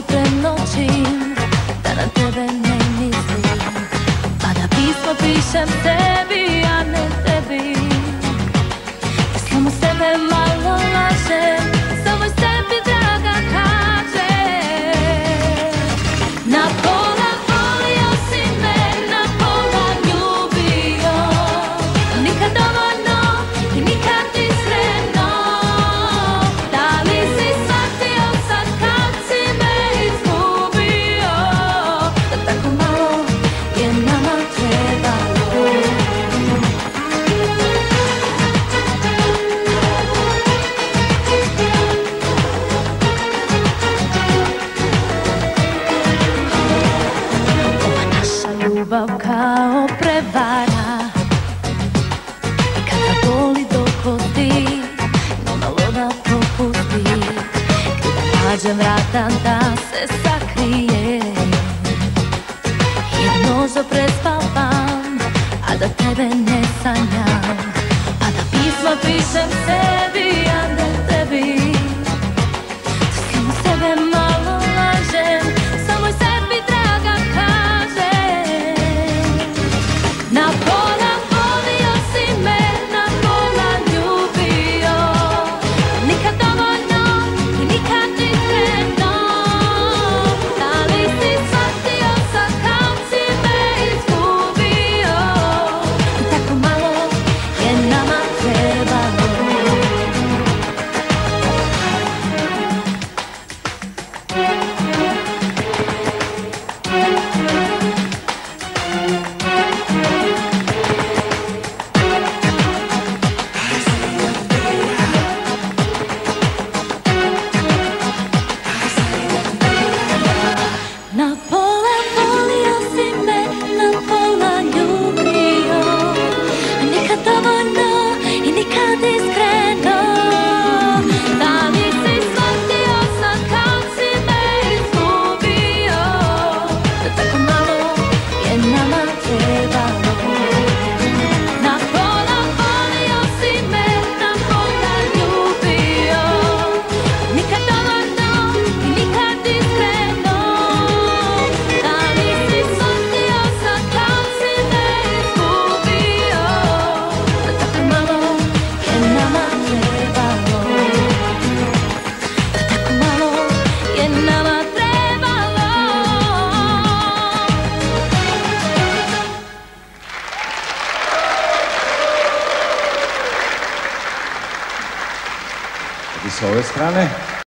sto prenočim, da na tebe ne mislim, da pismo pišem. vara. Kada boli do No malo da propusti Kada nađem vratan da se sakrije. I za prespavam A da tebe ne sanjam. A da pisma pišem sebi ja So, jetzt.